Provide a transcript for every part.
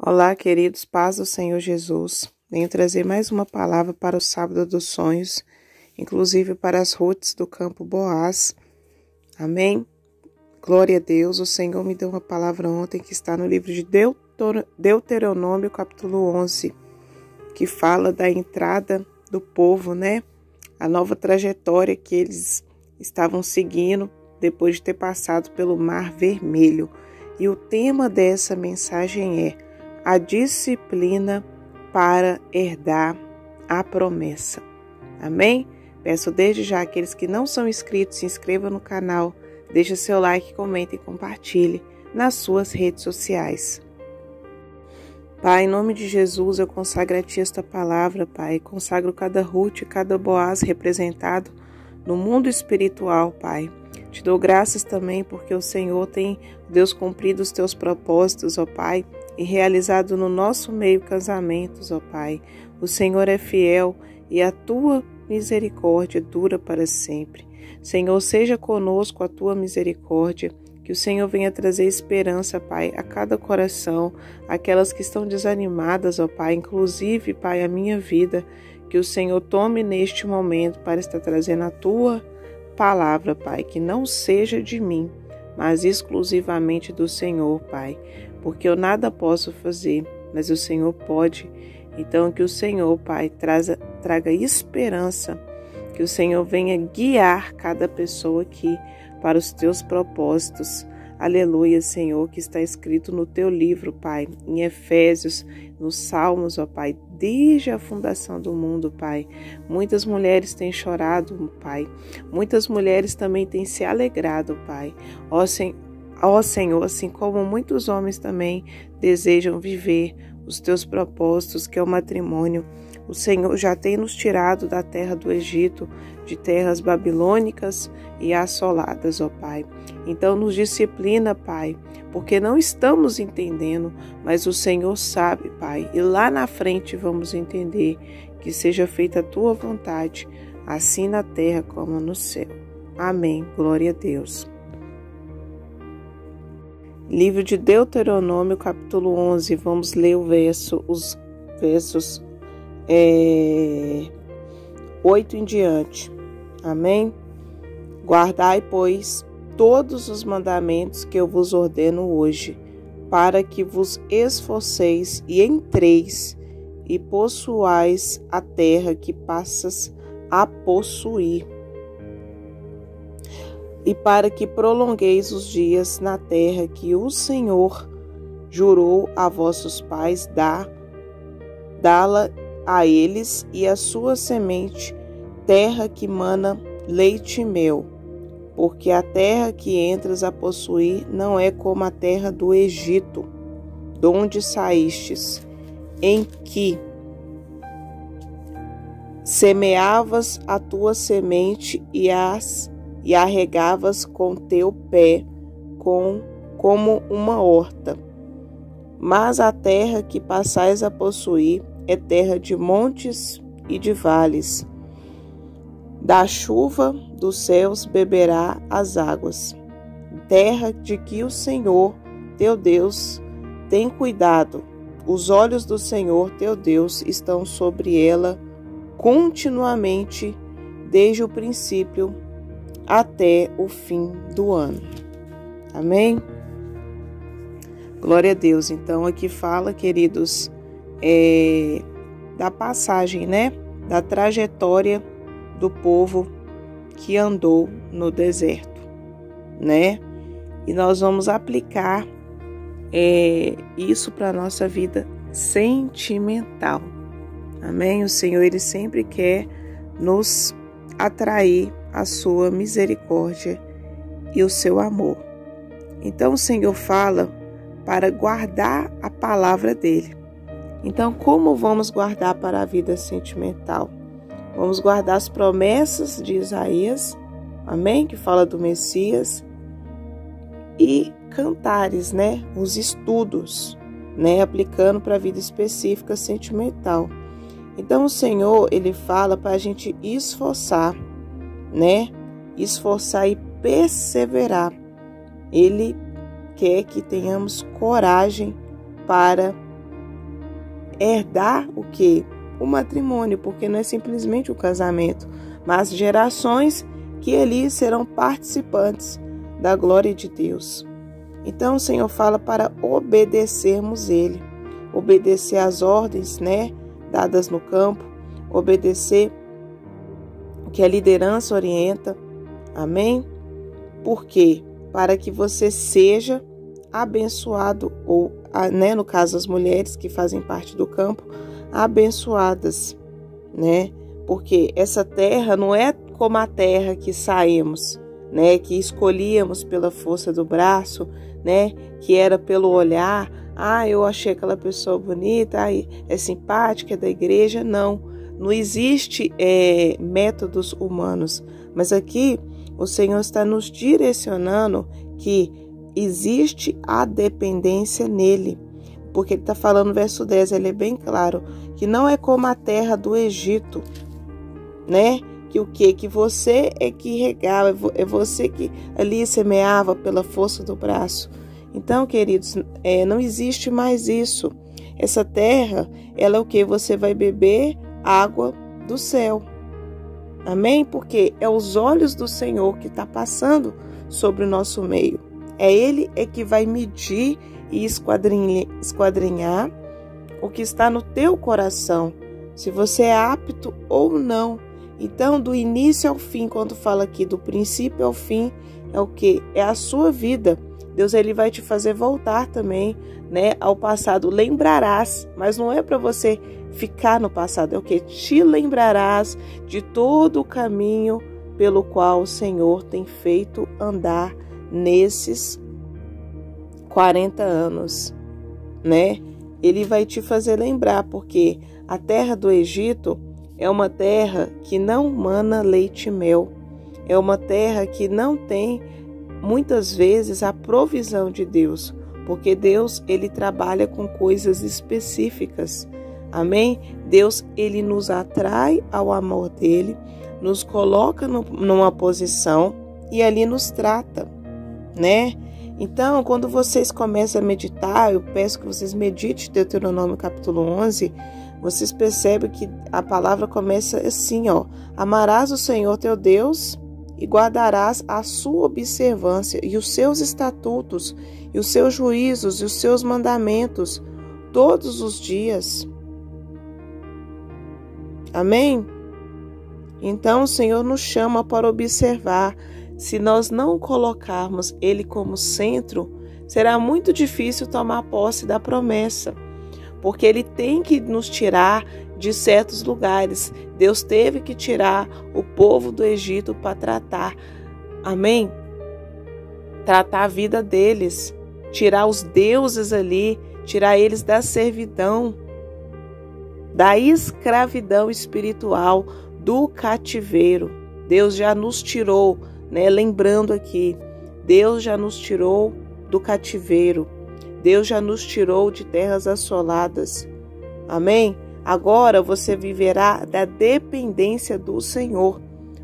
Olá, queridos, paz do Senhor Jesus. Venho trazer mais uma palavra para o sábado dos sonhos, inclusive para as roots do campo Boaz. Amém? Glória a Deus. O Senhor me deu uma palavra ontem que está no livro de Deuteronômio, capítulo 11, que fala da entrada do povo, né? A nova trajetória que eles estavam seguindo depois de ter passado pelo Mar Vermelho. E o tema dessa mensagem é a disciplina para herdar a promessa. Amém? Peço desde já aqueles que não são inscritos, se inscrevam no canal, deixe seu like, comente e compartilhe nas suas redes sociais. Pai, em nome de Jesus, eu consagro a Ti esta palavra, Pai. Consagro cada Ruth, cada Boaz representado no mundo espiritual, Pai. Te dou graças também porque o Senhor tem, Deus, cumprido os Teus propósitos, ó Pai e realizado no nosso meio casamentos, ó Pai. O Senhor é fiel e a tua misericórdia dura para sempre. Senhor, seja conosco a tua misericórdia. Que o Senhor venha trazer esperança, Pai, a cada coração, aquelas que estão desanimadas, ó Pai, inclusive, Pai, a minha vida. Que o Senhor tome neste momento para estar trazendo a tua palavra, Pai, que não seja de mim, mas exclusivamente do Senhor, Pai porque eu nada posso fazer, mas o Senhor pode. Então, que o Senhor, Pai, traga, traga esperança, que o Senhor venha guiar cada pessoa aqui para os teus propósitos. Aleluia, Senhor, que está escrito no teu livro, Pai, em Efésios, nos Salmos, ó Pai, desde a fundação do mundo, Pai. Muitas mulheres têm chorado, Pai. Muitas mulheres também têm se alegrado, Pai. Ó, Senhor, Ó Senhor, assim como muitos homens também desejam viver os teus propósitos, que é o matrimônio, o Senhor já tem nos tirado da terra do Egito, de terras babilônicas e assoladas, ó Pai. Então nos disciplina, Pai, porque não estamos entendendo, mas o Senhor sabe, Pai, e lá na frente vamos entender que seja feita a tua vontade, assim na terra como no céu. Amém. Glória a Deus. Livro de Deuteronômio, capítulo 11, vamos ler o verso, os versos é, 8 em diante. Amém? Guardai, pois, todos os mandamentos que eu vos ordeno hoje, para que vos esforceis e entreis e possuais a terra que passas a possuir e para que prolongueis os dias na terra que o Senhor jurou a vossos pais dar, dá-la a eles e a sua semente, terra que mana leite e mel, porque a terra que entras a possuir não é como a terra do Egito, de onde saístes, em que semeavas a tua semente e as e arregavas com teu pé com como uma horta. Mas a terra que passais a possuir é terra de montes e de vales. Da chuva dos céus beberá as águas. Terra de que o Senhor, teu Deus, tem cuidado. Os olhos do Senhor, teu Deus, estão sobre ela continuamente, desde o princípio até o fim do ano. Amém? Glória a Deus. Então, aqui fala, queridos, é, da passagem, né? Da trajetória do povo que andou no deserto, né? E nós vamos aplicar é, isso para a nossa vida sentimental. Amém? O Senhor, Ele sempre quer nos atrair a sua misericórdia e o seu amor. Então o Senhor fala para guardar a palavra dele. Então, como vamos guardar para a vida sentimental? Vamos guardar as promessas de Isaías, amém? Que fala do Messias, e cantares, né? Os estudos, né? Aplicando para a vida específica sentimental. Então, o Senhor, ele fala para a gente esforçar né? Esforçar e perseverar. Ele quer que tenhamos coragem para herdar o que? O matrimônio, porque não é simplesmente o casamento, mas gerações que ali serão participantes da glória de Deus. Então o Senhor fala para obedecermos Ele, obedecer às ordens, né, dadas no campo, obedecer que a liderança orienta. Amém? Por quê? Para que você seja abençoado ou, né, no caso as mulheres que fazem parte do campo, abençoadas, né? Porque essa terra não é como a terra que saímos, né, que escolhíamos pela força do braço, né, que era pelo olhar, ah, eu achei aquela pessoa bonita, ah, é simpática, é da igreja, não, não existe é, métodos humanos, mas aqui o Senhor está nos direcionando que existe a dependência nele, porque ele está falando no verso 10, ele é bem claro, que não é como a terra do Egito, né? que o que? Que você é que regava, é você que ali semeava pela força do braço. Então, queridos, é, não existe mais isso. Essa terra, ela é o que? Você vai beber água do céu. Amém? Porque é os olhos do Senhor que está passando sobre o nosso meio. É Ele é que vai medir e esquadrinhar o que está no teu coração, se você é apto ou não então, do início ao fim, quando fala aqui do princípio ao fim, é o que? É a sua vida. Deus ele vai te fazer voltar também, né, ao passado. Lembrarás, mas não é para você ficar no passado, é o que? Te lembrarás de todo o caminho pelo qual o Senhor tem feito andar nesses 40 anos, né? Ele vai te fazer lembrar, porque a terra do Egito é uma terra que não mana leite e mel. É uma terra que não tem muitas vezes a provisão de Deus, porque Deus ele trabalha com coisas específicas. Amém? Deus ele nos atrai ao amor dele, nos coloca no, numa posição e ali nos trata, né? Então, quando vocês começam a meditar, eu peço que vocês meditem Deuteronômio capítulo 11, vocês percebem que a palavra começa assim, ó: Amarás o Senhor teu Deus e guardarás a sua observância e os seus estatutos e os seus juízos e os seus mandamentos todos os dias. Amém? Então o Senhor nos chama para observar. Se nós não colocarmos Ele como centro, será muito difícil tomar posse da promessa porque ele tem que nos tirar de certos lugares. Deus teve que tirar o povo do Egito para tratar, amém? Tratar a vida deles, tirar os deuses ali, tirar eles da servidão, da escravidão espiritual, do cativeiro. Deus já nos tirou, né? Lembrando aqui, Deus já nos tirou do cativeiro. Deus já nos tirou de terras assoladas. Amém? Agora você viverá da dependência do Senhor.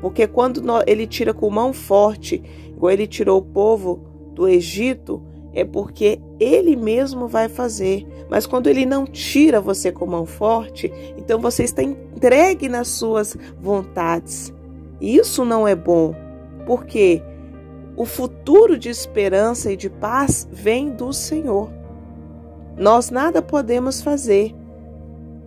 Porque quando ele tira com mão forte, igual ele tirou o povo do Egito, é porque ele mesmo vai fazer. Mas quando ele não tira você com mão forte, então você está entregue nas suas vontades. Isso não é bom. Por quê? O futuro de esperança e de paz vem do Senhor. Nós nada podemos fazer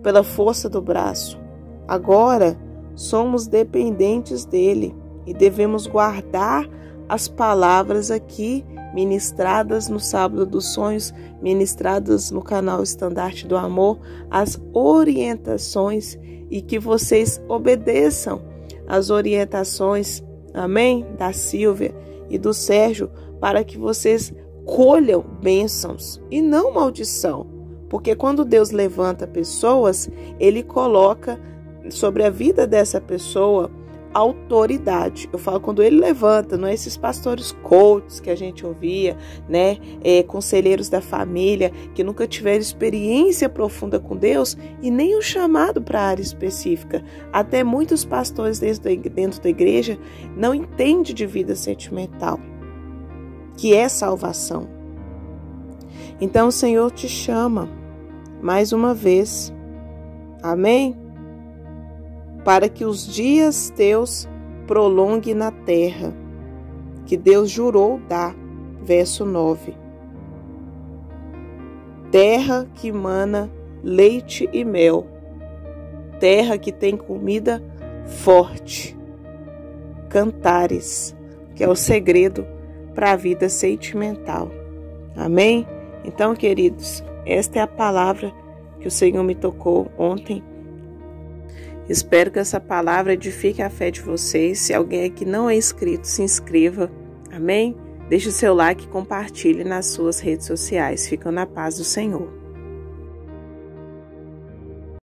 pela força do braço. Agora somos dependentes dele e devemos guardar as palavras aqui ministradas no Sábado dos Sonhos, ministradas no canal Estandarte do Amor, as orientações e que vocês obedeçam as orientações, amém? Da Silvia e do Sérgio para que vocês colham bênçãos e não maldição. Porque quando Deus levanta pessoas, ele coloca sobre a vida dessa pessoa autoridade. Eu falo quando ele levanta, não é esses pastores coaches que a gente ouvia, né? É, conselheiros da família que nunca tiveram experiência profunda com Deus e nem o chamado para a área específica. Até muitos pastores dentro da igreja não entendem de vida sentimental, que é salvação. Então o Senhor te chama, mais uma vez. Amém? Para que os dias teus prolongue na terra, que Deus jurou dar. Verso 9. Terra que mana leite e mel, terra que tem comida forte. Cantares, que é o segredo para a vida sentimental. Amém? Então, queridos, esta é a palavra que o Senhor me tocou ontem. Espero que essa palavra edifique a fé de vocês. Se alguém aqui não é inscrito, se inscreva. Amém? Deixe o seu like e compartilhe nas suas redes sociais. Fica na paz do Senhor.